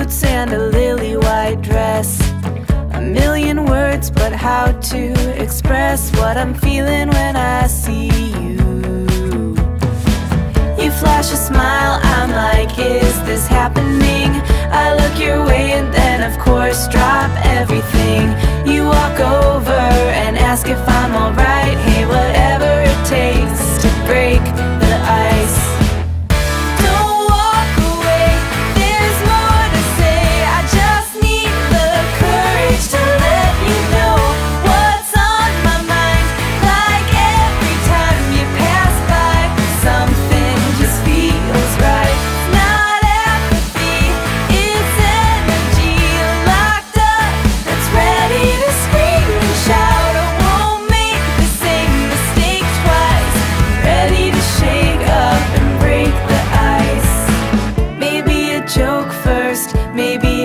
boots and a lily white dress. A million words, but how to express what I'm feeling when I see you. You flash a smile, I'm like, is this happening? I look your way and then, of course, drop everything. You walk over and ask if I'm alright.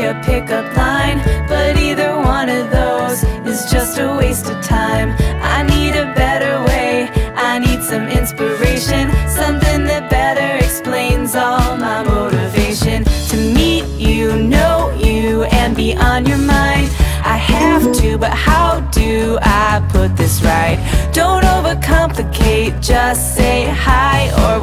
A pickup line, but either one of those is just a waste of time. I need a better way, I need some inspiration, something that better explains all my motivation. To meet you, know you, and be on your mind. I have to, but how do I put this right? Don't overcomplicate, just say hi or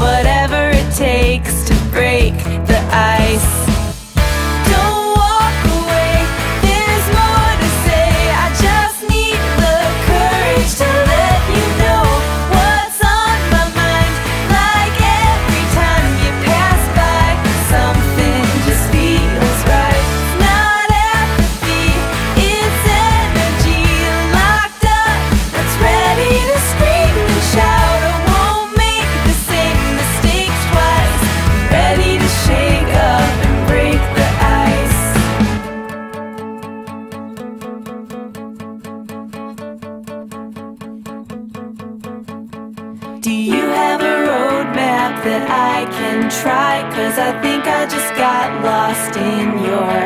Do you have a roadmap that I can try? Cause I think I just got lost in your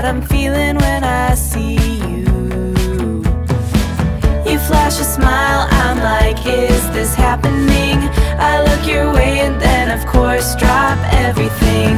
what I'm feeling when I see you. You flash a smile, I'm like, is this happening? I look your way and then, of course, drop everything.